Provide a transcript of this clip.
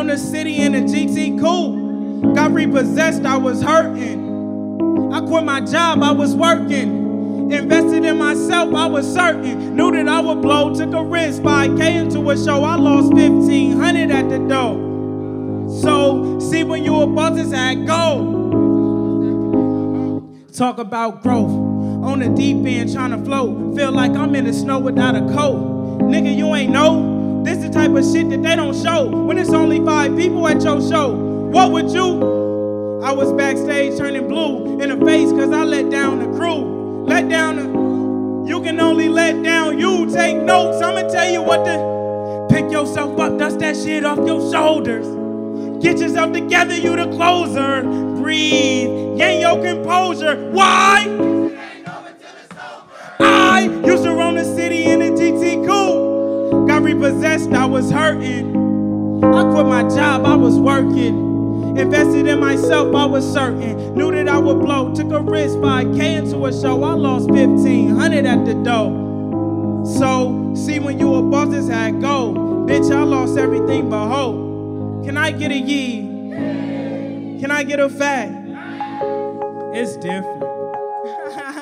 around the city in a GT Coupe. Got repossessed, I was hurting. I quit my job, I was working. Invested in myself, I was certain. Knew that I would blow, took a risk. 5K into a show, I lost 1500 at the door. So, see when you boss, it's at go. Talk about growth. On the deep end, trying to float. Feel like I'm in the snow without a coat. Nigga, you ain't know. This is the type of shit that they don't show. When it's only five people at your show. What would you? I was backstage turning blue in the face cause I let down the crew. Let down the. You can only let down you. Take notes. I'ma tell you what to. Pick yourself up, dust that shit off your shoulders. Get yourself together, you the closer. Breathe, gain your composure. Why? Repossessed, I was hurting. I quit my job, I was working. Invested in myself, I was certain. Knew that I would blow. Took a risk, 5K into a show. I lost 1500 at the door. So, see when you a boss, this how it go. Bitch, I lost everything but hope. Can I get a ye? Can I get a fat? It's different.